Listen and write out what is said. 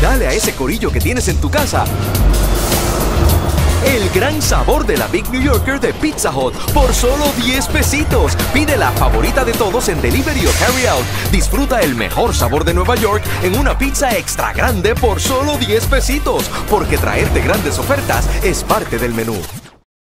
Dale a ese corillo que tienes en tu casa el gran sabor de la Big New Yorker de Pizza Hut por solo 10 pesitos. Pide la favorita de todos en delivery o carry out. Disfruta el mejor sabor de Nueva York en una pizza extra grande por solo 10 pesitos. Porque traerte grandes ofertas es parte del menú.